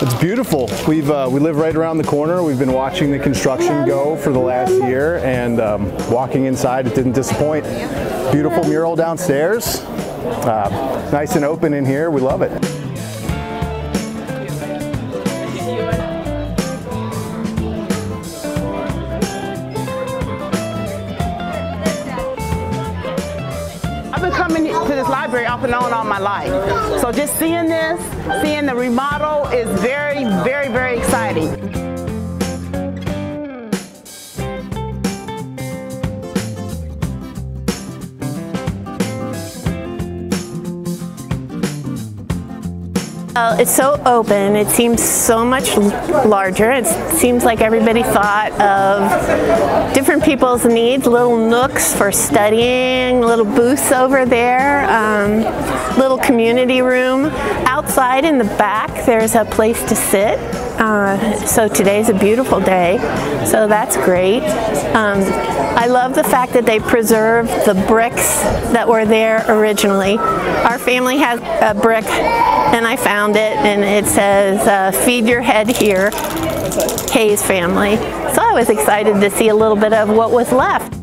It's beautiful. We've uh, we live right around the corner. We've been watching the construction go for the last year, and um, walking inside, it didn't disappoint. Beautiful mural downstairs. Uh, nice and open in here. We love it. Coming to this library off and on all my life. So just seeing this, seeing the remodel is very, very, very exciting. Well, it's so open. It seems so much larger. It seems like everybody thought of different people's needs, little nooks for studying, little booths over there, um, little community room. Outside in the back, there's a place to sit. Uh, so today's a beautiful day, so that's great. Um, I love the fact that they preserved the bricks that were there originally. Our family has a brick, and I found it, and it says, uh, feed your head here, Hayes family. So I was excited to see a little bit of what was left.